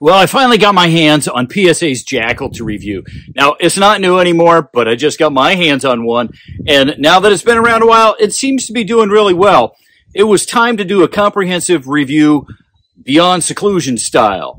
Well, I finally got my hands on PSA's JAKL to review. Now, it's not new anymore, but I just got my hands on one. And now that it's been around a while, it seems to be doing really well. It was time to do a comprehensive review beyond seclusion style.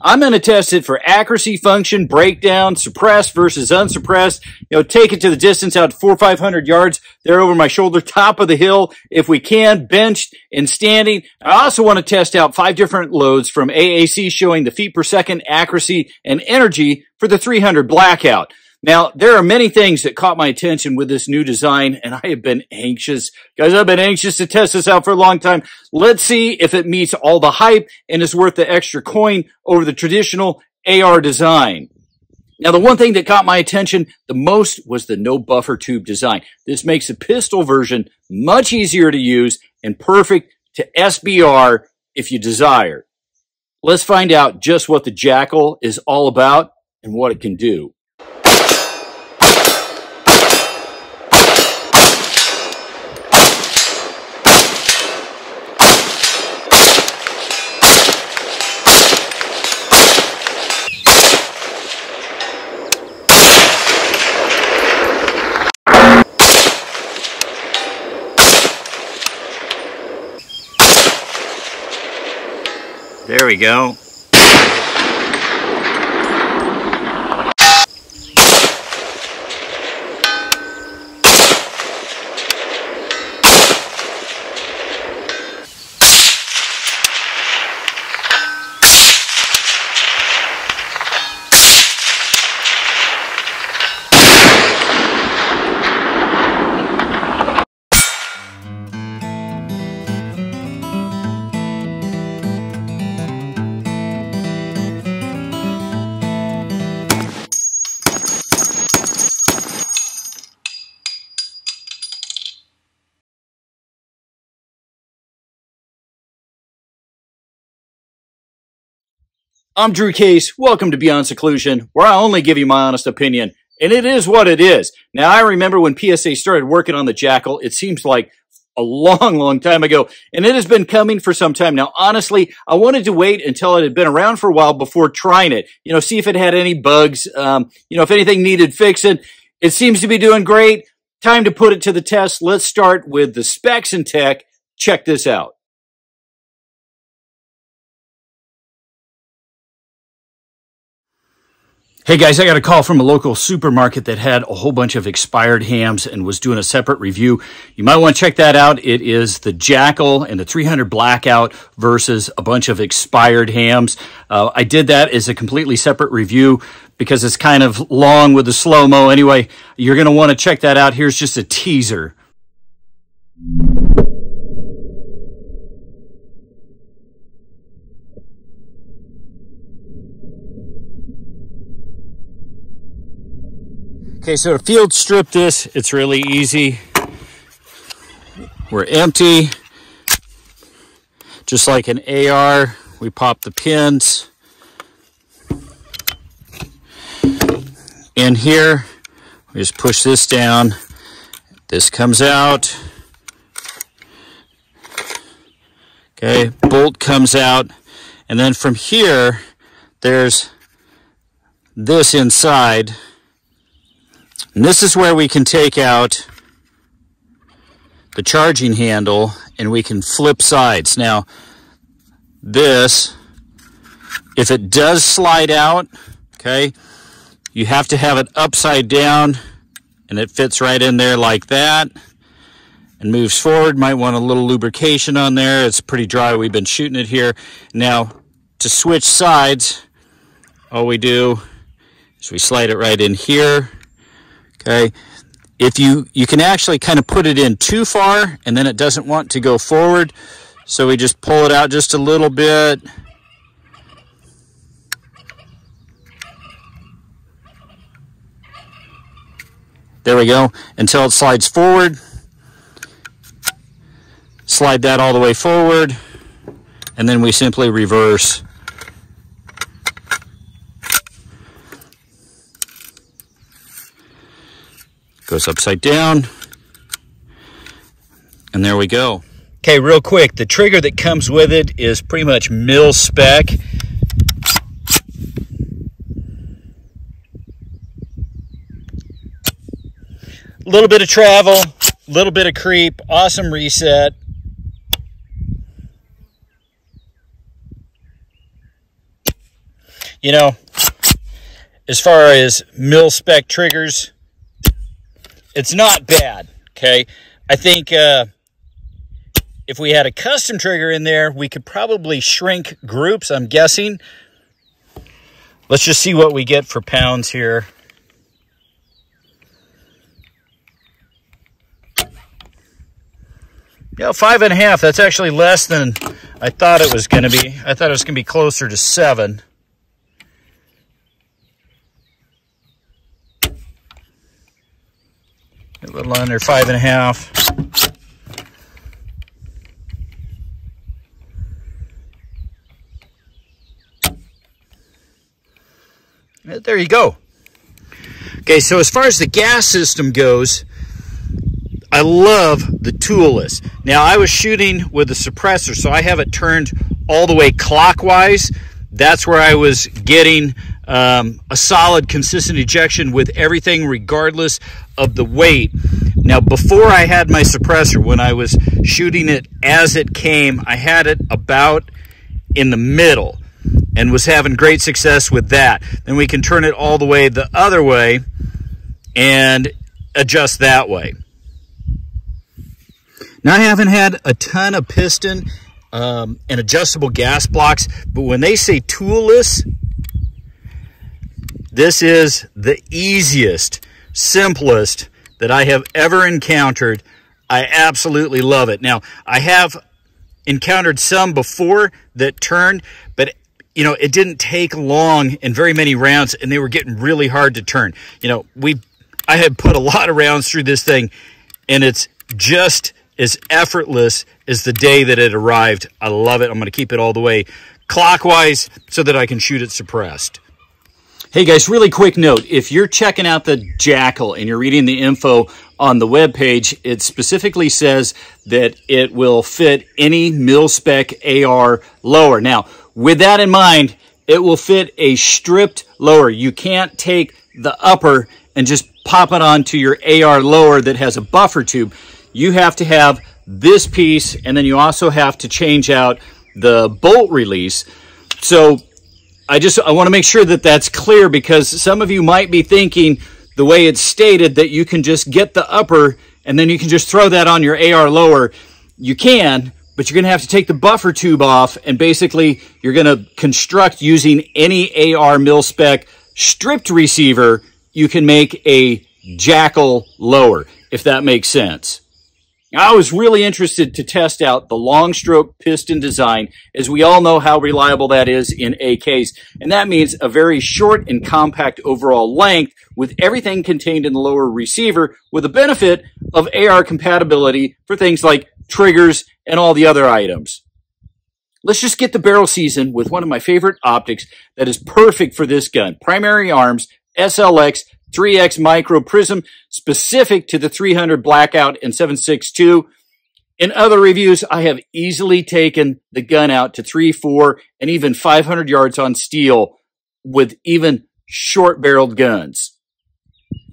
I'm going to test it for accuracy, function, breakdown, suppressed versus unsuppressed. You know, take it to the distance out four five hundred yards there over my shoulder, top of the hill, if we can, benched and standing. I also want to test out five different loads from AAC showing the feet per second accuracy and energy for the 300 blackout. Now, there are many things that caught my attention with this new design, and I have been anxious. Guys, I've been anxious to test this out for a long time. Let's see if it meets all the hype and is worth the extra coin over the traditional AR design. Now, the one thing that caught my attention the most was the no buffer tube design. This makes the pistol version much easier to use and perfect to SBR if you desire. Let's find out just what the JAKL is all about and what it can do. There we go. I'm Drew Case. Welcome to Beyond Seclusion, where I only give you my honest opinion. And it is what it is. Now, I remember when PSA started working on the JAKL, it seems like a long, long time ago, and it has been coming for some time. Now, honestly, I wanted to wait until it had been around for a while before trying it. You know, see if it had any bugs, um, you know, if anything needed fixing. It seems to be doing great. Time to put it to the test. Let's start with the specs and tech. Check this out. Hey guys, I got a call from a local supermarket that had a whole bunch of expired hams and was doing a separate review. You might want to check that out. It is the JAKL and the 300 Blackout versus a bunch of expired hams. Uh, I did that as a completely separate review because it's kind of long with the slow-mo. Anyway, you're going to want to check that out. Here's just a teaser. Okay, so to field strip this, it's really easy. We're empty. Just like an AR, we pop the pins. In here, we just push this down. This comes out. Okay, bolt comes out. And then from here, there's this inside. And this is where we can take out the charging handle and we can flip sides. Now, this, if it does slide out, okay, you have to have it upside down and it fits right in there like that and moves forward. Might want a little lubrication on there. It's pretty dry. We've been shooting it here. Now, to switch sides, all we do is we slide it right in here Okay. If you, you can actually kind of put it in too far and then it doesn't want to go forward. So we just pull it out just a little bit. There we go, until it slides forward. Slide that all the way forward, and then we simply reverse Goes upside down. And there we go. Okay, real quick, the trigger that comes with it is pretty much mil spec. A little bit of travel, a little bit of creep, awesome reset. You know, as far as mil spec triggers, it's not bad, okay? I think uh, if we had a custom trigger in there, we could probably shrink groups, I'm guessing. Let's just see what we get for pounds here. Yeah, five and a half. That's actually less than I thought it was going to be. I thought it was going to be closer to seven. A little under five and a half. There you go. Okay, so as far as the gas system goes, I love the toolless. Now, I was shooting with a suppressor, so I have it turned all the way clockwise. That's where I was getting um, a solid, consistent ejection with everything, regardless of the weight. Now, before I had my suppressor, when I was shooting it as it came, I had it about in the middle and was having great success with that. Then we can turn it all the way the other way and adjust that way. Now, I haven't had a ton of piston um, and adjustable gas blocks, but when they say toolless, this is the easiest, simplest that I have ever encountered. I absolutely love it. Now, I have encountered some before that turned, but you know, it didn't take long and very many rounds and they were getting really hard to turn. You know, we I had put a lot of rounds through this thing and it's just as effortless as the day that it arrived. I love it. I'm going to keep it all the way clockwise so that I can shoot it suppressed. Hey guys, really quick note. If you're checking out the JAKL and you're reading the info on the web page, it specifically says that it will fit any mil-spec AR lower. Now, with that in mind, it will fit a stripped lower. You can't take the upper and just pop it onto your AR lower that has a buffer tube. You have to have this piece, and then you also have to change out the bolt release. So I just I want to make sure that that's clear because some of you might be thinking the way it's stated that you can just get the upper and then you can just throw that on your AR lower. You can, but you're going to have to take the buffer tube off and basically you're going to construct using any AR mil spec stripped receiver. You can make a JAKL lower, if that makes sense. I was really interested to test out the long stroke piston design, as we all know how reliable that is in AKs. And that means a very short and compact overall length with everything contained in the lower receiver with the benefit of AR compatibility for things like triggers and all the other items. Let's just get the barrel season with one of my favorite optics that is perfect for this gun. Primary Arms SLX 3X micro prism specific to the 300 blackout and 762. In other reviews, I have easily taken the gun out to three, four, and even 500 yards on steel with even short barreled guns.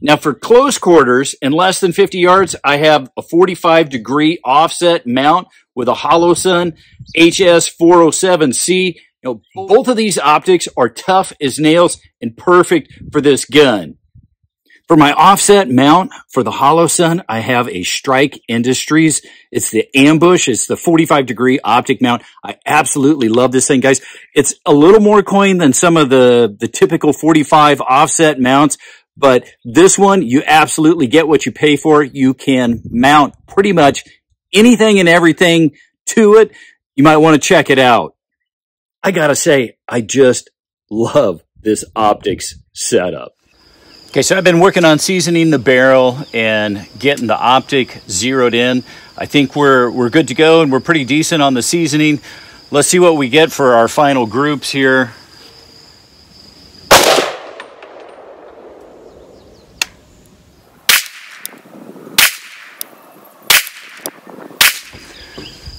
Now for close quarters and less than 50 yards, I have a 45 degree offset mount with a Holosun HS407C. You know, both of these optics are tough as nails and perfect for this gun. For my offset mount for the Holosun, I have a Strike Industries. It's the ambush. It's the 45 degree optic mount. I absolutely love this thing, guys. It's a little more coin than some of the, the typical 45 offset mounts, but this one, you absolutely get what you pay for. You can mount pretty much anything and everything to it. You might want to check it out. I gotta say, I just love this optics setup. Okay, so I've been working on seasoning the barrel and getting the optic zeroed in. I think we're, we're good to go and we're pretty decent on the seasoning. Let's see what we get for our final groups here.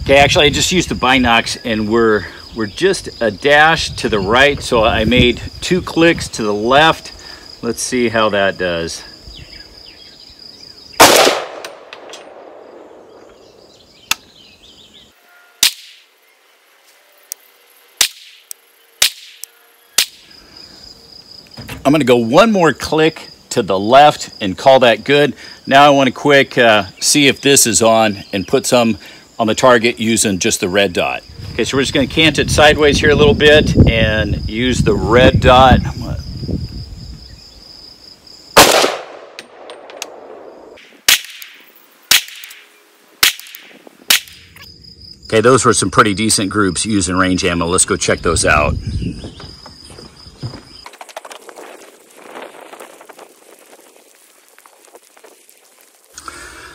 Okay, actually I just used the binocs and we're, we're just a dash to the right. So I made two clicks to the left Let's see how that does. I'm gonna go one more click to the left and call that good. Now I wanna quick uh, see if this is on and put some on the target using just the red dot. Okay, so we're just gonna cant it sideways here a little bit and use the red dot. Okay, those were some pretty decent groups using range ammo. Let's go check those out.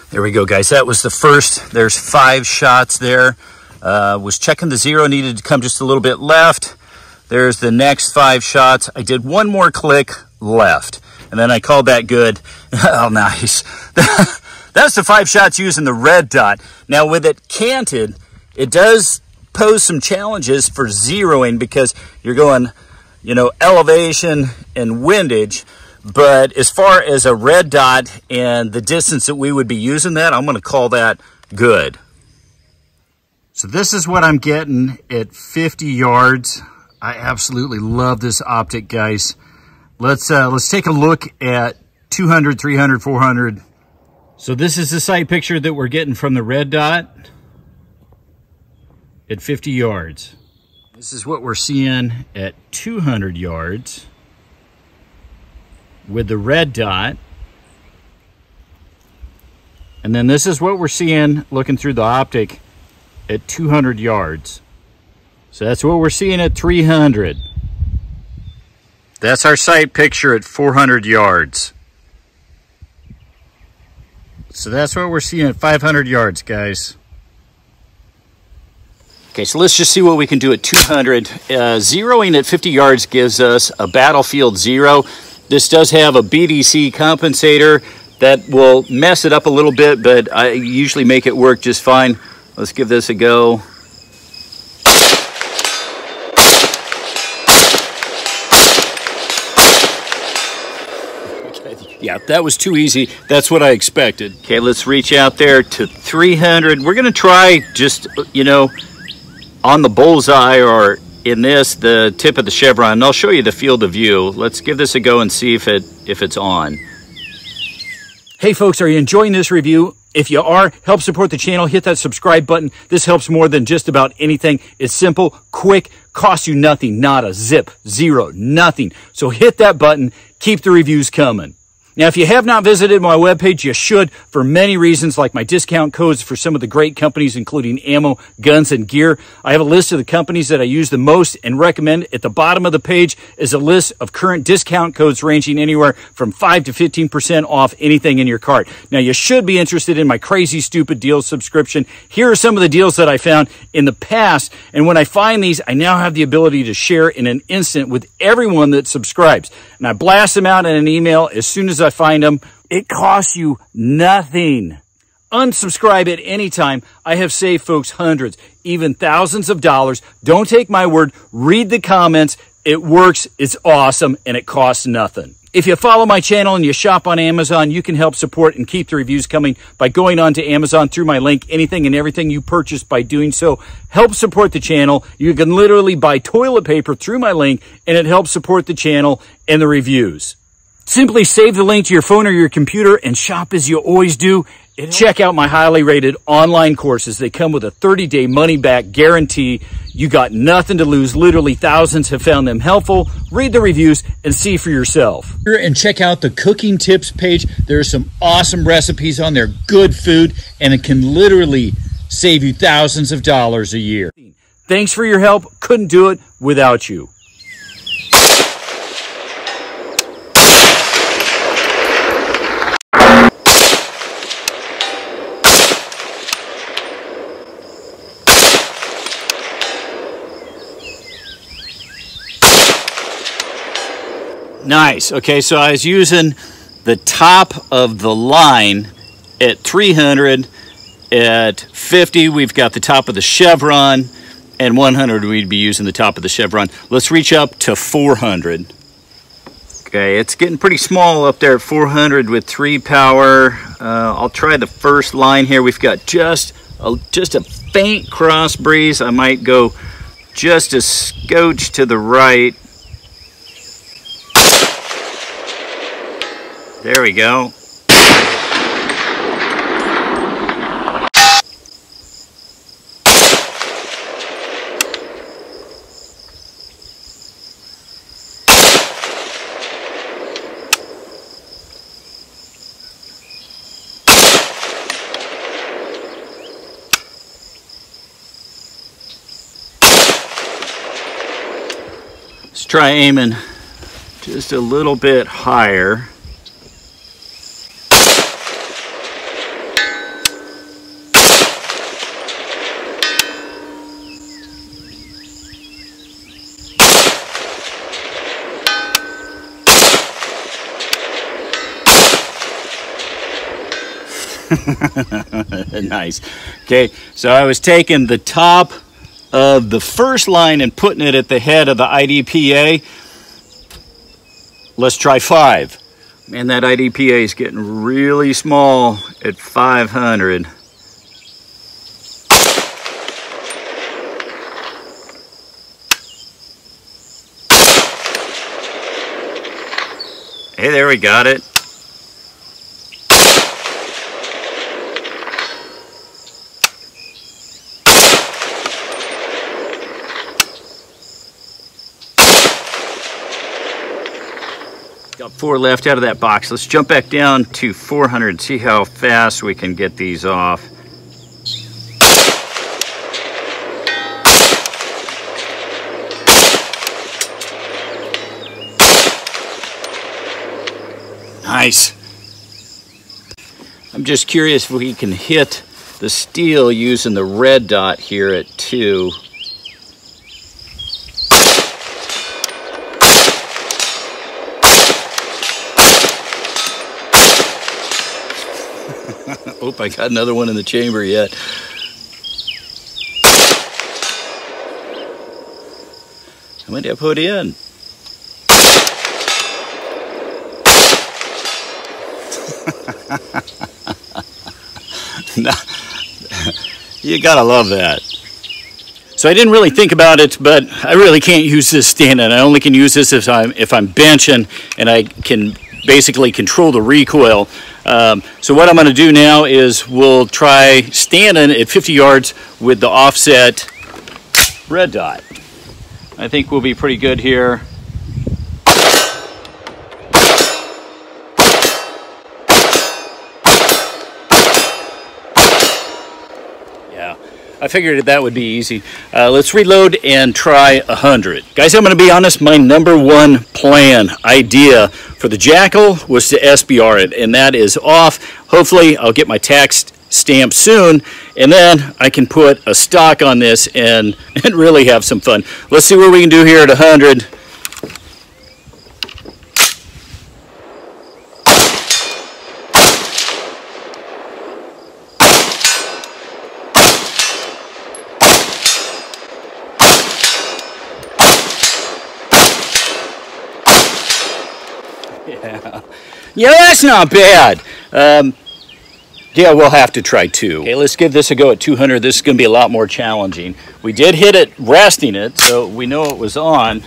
There we go, guys. That was the first. There's five shots there. Uh, was checking the zero, needed to come just a little bit left. There's the next five shots. I did one more click left, and then I called that good. oh, nice. That's the five shots using the red dot. Now, with it canted, it does pose some challenges for zeroing because you're going, you know, elevation and windage. But as far as a red dot and the distance that we would be using that, I'm going to call that good. So this is what I'm getting at 50 yards. I absolutely love this optic, guys. Let's uh, let's take a look at 200, 300, 400. So this is the sight picture that we're getting from the red dot at 50 yards. This is what we're seeing at 200 yards with the red dot. And then this is what we're seeing looking through the optic at 200 yards. So that's what we're seeing at 300. That's our sight picture at 400 yards. So that's what we're seeing at 500 yards, guys. Okay, so let's just see what we can do at 200. Uh, zeroing at 50 yards gives us a battlefield zero. This does have a BDC compensator that will mess it up a little bit, but I usually make it work just fine. Let's give this a go. Yeah, that was too easy. That's what I expected. Okay, let's reach out there to 300. We're going to try just, you know, on the bullseye or in this, the tip of the chevron, and I'll show you the field of view. Let's give this a go and see if it if it's on. Hey folks, are you enjoying this review? If you are, help support the channel. Hit that subscribe button. This helps more than just about anything. It's simple, quick, costs you nothing, not a zip, zero, nothing. So hit that button. Keep the reviews coming. Now, if you have not visited my webpage, you should for many reasons, like my discount codes for some of the great companies, including ammo, guns, and gear. I have a list of the companies that I use the most and recommend. At the bottom of the page is a list of current discount codes ranging anywhere from 5 to 15% off anything in your cart. Now, you should be interested in my crazy stupid deals subscription. Here are some of the deals that I found in the past. And when I find these, I now have the ability to share in an instant with everyone that subscribes. And I blast them out in an email as soon as I find them. It costs you nothing. Unsubscribe at any time. I have saved folks hundreds, even thousands of dollars. Don't take my word. Read the comments. It works. It's awesome and it costs nothing. If you follow my channel and you shop on Amazon, you can help support and keep the reviews coming by going on to Amazon through my link. Anything and everything you purchase by doing so help support the channel. You can literally buy toilet paper through my link and it helps support the channel and the reviews. Simply save the link to your phone or your computer and shop as you always do. Check out my highly rated online courses. They come with a 30 day money back guarantee. You got nothing to lose. Literally thousands have found them helpful. Read the reviews and see for yourself. And check out the cooking tips page. There are some awesome recipes on there, good food, and it can literally save you thousands of dollars a year. Thanks for your help. Couldn't do it without you. Nice. Okay, so I was using the top of the line at 300. At 50, we've got the top of the chevron. And 100, we'd be using the top of the chevron. Let's reach up to 400. Okay, it's getting pretty small up there at 400 with 3 power. Uh, I'll try the first line here. We've got just a, just a faint cross breeze. I might go just a scotch to the right There we go. Let's try aiming just a little bit higher. nice. Okay, so I was taking the top of the first line and putting it at the head of the IDPA. Let's try five. Man, that IDPA is getting really small at 500. Hey, there we got it. Four left out of that box. Let's jump back down to 400 and see how fast we can get these off. Nice. I'm just curious if we can hit the steel using the red dot here at two. Hope I got another one in the chamber yet. How many I put in? you gotta love that. So I didn't really think about it, but I really can't use this stand standing. I only can use this if I'm if I'm benching and I can basically control the recoil. Um, so what I'm going to do now is we'll try standing at 50 yards with the offset red dot. I think we'll be pretty good here. Yeah, I figured that would be easy. Uh, let's reload and try 100. Guys, I'm going to be honest, my number one plan, idea for the JAKL was to SBR it, and that is off. Hopefully, I'll get my tax stamp soon, and then I can put a stock on this and, and really have some fun. Let's see what we can do here at 100. Yeah. Yeah, that's not bad. Um, yeah, we'll have to try two. Okay, let's give this a go at 200. This is going to be a lot more challenging. We did hit it resting it, so we know it was on.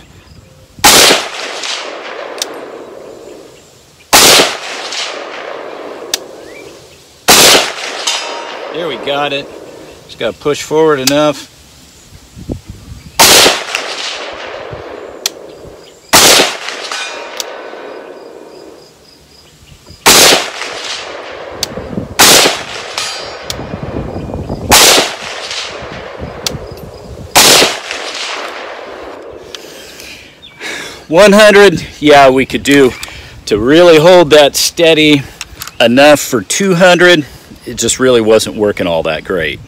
There we got it. Just got to push forward enough. One hundred, yeah, we could do to really hold that steady enough for 200 it just really wasn't working all that great.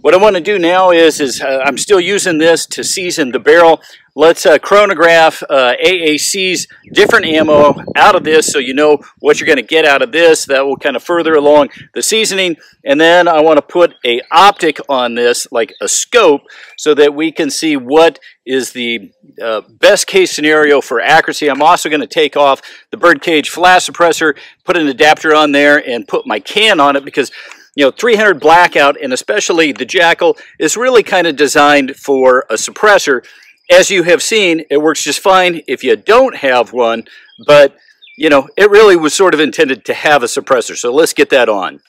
What I want to do now is is uh, I'm still using this to season the barrel let's uh, chronograph uh, AAC's different ammo out of this so you know what you're going to get out of this that will kind of further along the seasoning and then I want to put a optic on this like a scope so that we can see what is the uh, best case scenario for accuracy. I'm also going to take off the birdcage flash suppressor, put an adapter on there, and put my can on it because you know 300 blackout and especially the JAKL is really kind of designed for a suppressor as you have seen, it works just fine if you don't have one, but you know, it really was sort of intended to have a suppressor. So let's get that on.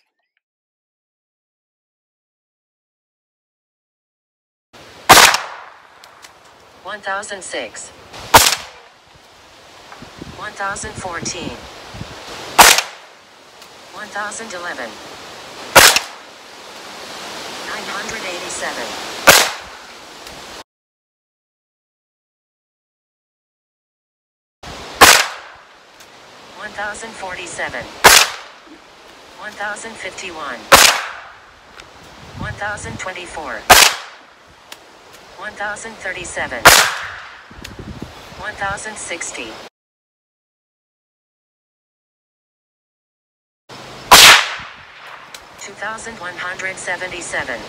One thousand six. One thousand fourteen. One thousand eleven. Nine hundred eighty seven. 1047 1051 1024 1037 1060 2177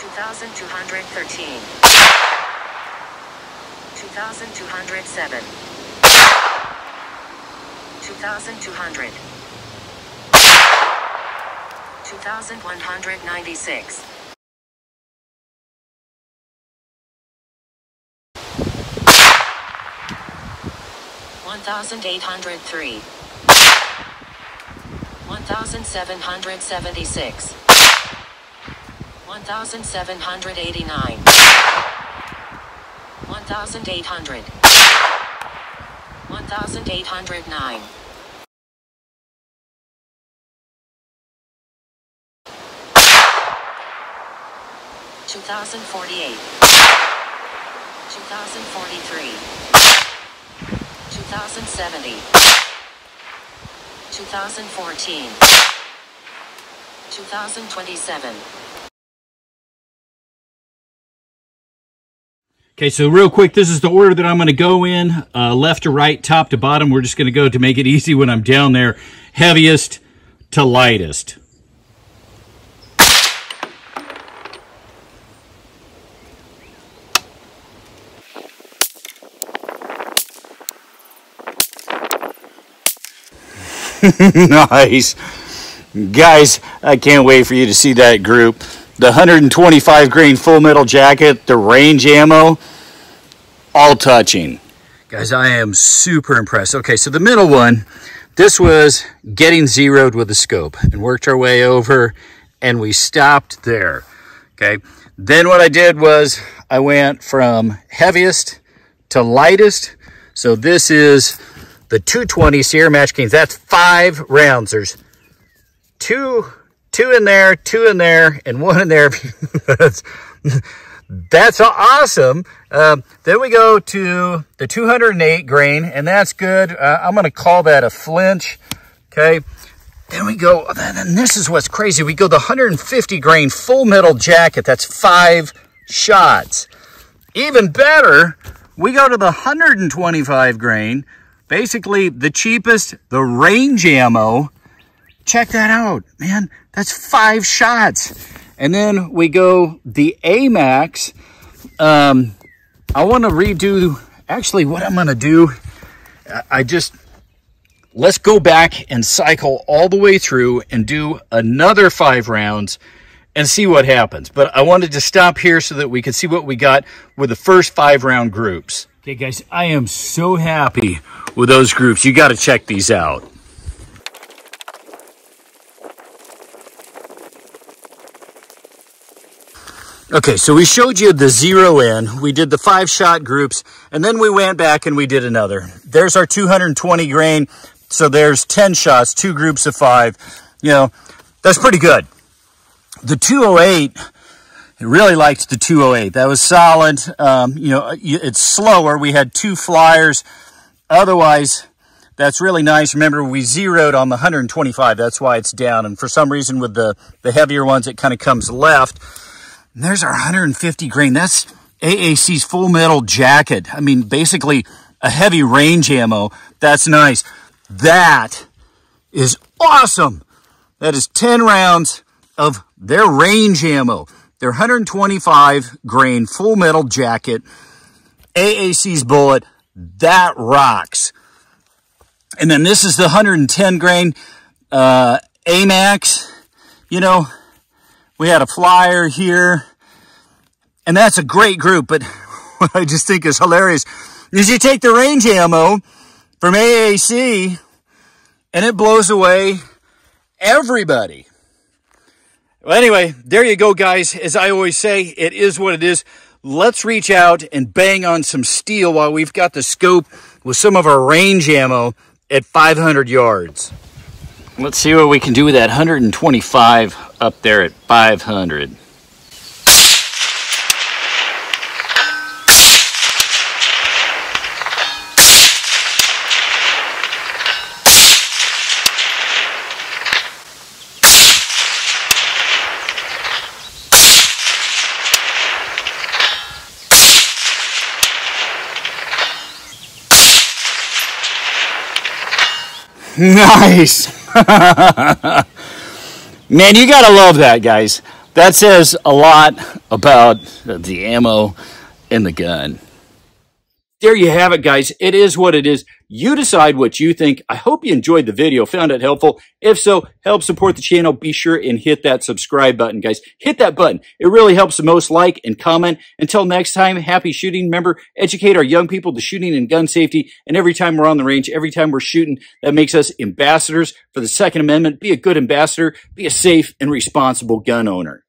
2213 2207 2,200. 2,196. One thousand eight hundred 1809. 2048 2043 2070 2014 2027 Okay, so real quick, this is the order that I'm going to go in, uh, left to right, top to bottom. We're just going to go to make it easy when I'm down there, heaviest to lightest. nice. Guys, I can't wait for you to see that group. The 125 grain full metal jacket, the range ammo, all touching. Guys, I am super impressed. Okay, so the middle one, this was getting zeroed with the scope and worked our way over and we stopped there. Okay, then what I did was I went from heaviest to lightest. So this is the 220 Sierra Match Kings. That's five rounds. There's two, two in there, two in there, and one in there. that's, that's awesome. Um, then we go to the 208 grain, and that's good. Uh, I'm going to call that a flinch. Okay. Then we go, and this is what's crazy. We go the 150 grain full metal jacket. That's five shots. Even better, we go to the 125 grain basically the cheapest, the range ammo. Check that out, man. That's five shots. And then we go the AMAX. Um, I want to redo, actually what I'm going to do, I just, let's go back and cycle all the way through and do another five rounds and see what happens. But I wanted to stop here so that we could see what we got with the first five round groups. Okay, guys, I am so happy with those groups. You got to check these out. Okay, so we showed you the zero in. We did the five shot groups, and then we went back and we did another. There's our 220 grain. So there's 10 shots, two groups of five. You know, that's pretty good. The 208 I really liked the 208. That was solid. Um, you know, it's slower. We had two flyers. Otherwise, that's really nice. Remember, we zeroed on the 125. That's why it's down. And for some reason, with the, the heavier ones, it kind of comes left. And there's our 150 grain. That's AAC's full metal jacket. I mean, basically a heavy range ammo. That's nice. That is awesome. That is 10 rounds of their range ammo. Their 125 grain full metal jacket, AAC's bullet, that rocks. And then this is the 110 grain uh, AMAX. You know, we had a flyer here, and that's a great group. But what I just think is hilarious is you take the range ammo from AAC, and it blows away everybody. Well, anyway, there you go, guys. As I always say, it is what it is. Let's reach out and bang on some steel while we've got the scope with some of our range ammo at 500 yards. Let's see what we can do with that 125 up there at 500. Nice. Man, you got to love that, guys. That says a lot about the ammo and the gun. There you have it, guys. It is what it is. You decide what you think. I hope you enjoyed the video, found it helpful. If so, help support the channel. Be sure and hit that subscribe button, guys. Hit that button. It really helps the most. Like and comment. Until next time, happy shooting. Remember, educate our young people to shooting and gun safety. And every time we're on the range, every time we're shooting, that makes us ambassadors for the Second Amendment. Be a good ambassador. Be a safe and responsible gun owner.